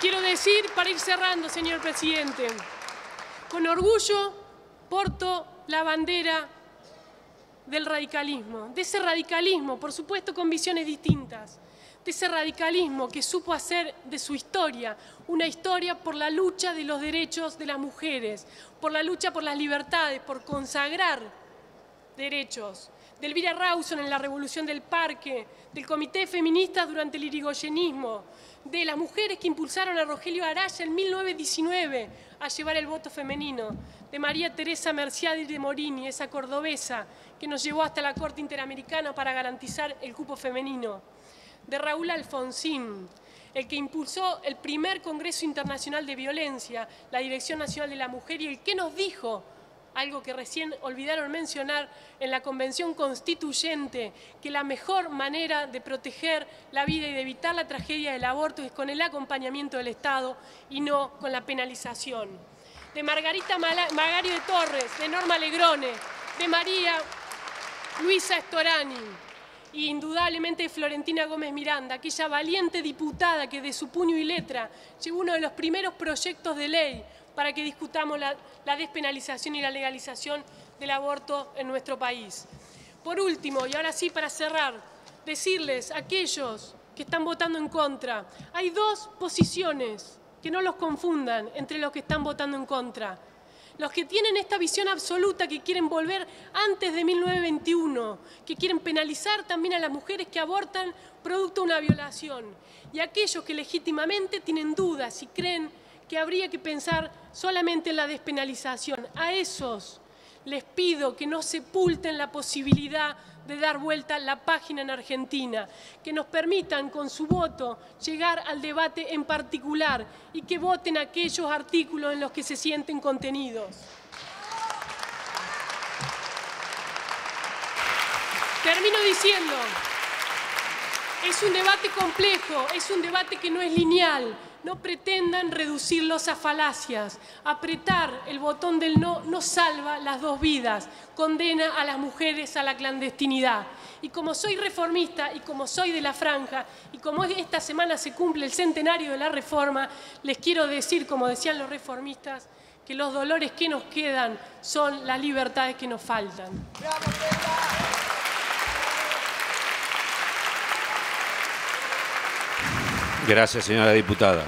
Quiero decir, para ir cerrando, señor presidente, con orgullo porto la bandera del radicalismo, de ese radicalismo, por supuesto con visiones distintas, de ese radicalismo que supo hacer de su historia una historia por la lucha de los derechos de las mujeres, por la lucha por las libertades, por consagrar derechos, de Elvira Rawson en la Revolución del Parque, del Comité Feminista durante el irigoyenismo, de las mujeres que impulsaron a Rogelio Araya en 1919 a llevar el voto femenino, de María Teresa Merciadi de Morini, esa cordobesa que nos llevó hasta la Corte Interamericana para garantizar el cupo femenino, de Raúl Alfonsín, el que impulsó el primer Congreso Internacional de Violencia, la Dirección Nacional de la Mujer, y el que nos dijo algo que recién olvidaron mencionar en la Convención Constituyente, que la mejor manera de proteger la vida y de evitar la tragedia del aborto es con el acompañamiento del Estado y no con la penalización. De Margarita Magario de Torres, de Norma Legrone, de María Luisa Estorani, y indudablemente Florentina Gómez Miranda, aquella valiente diputada que de su puño y letra llevó uno de los primeros proyectos de ley para que discutamos la, despenalización y la legalización del aborto en nuestro país. Por último, y ahora sí para cerrar, decirles a aquellos que están votando en contra, hay dos posiciones, que no los confundan entre los que están votando en contra los que tienen esta visión absoluta, que quieren volver antes de 1921, que quieren penalizar también a las mujeres que abortan producto de una violación, y aquellos que legítimamente tienen dudas y creen que habría que pensar solamente en la despenalización. A esos les pido que no sepulten la posibilidad de dar vuelta la página en Argentina, que nos permitan con su voto llegar al debate en particular y que voten aquellos artículos en los que se sienten contenidos. Termino diciendo, es un debate complejo, es un debate que no es lineal, no pretendan reducirlos a falacias. Apretar el botón del no no salva las dos vidas, condena a las mujeres a la clandestinidad. Y como soy reformista y como soy de la franja y como esta semana se cumple el centenario de la reforma, les quiero decir, como decían los reformistas, que los dolores que nos quedan son las libertades que nos faltan. Gracias, señora diputada.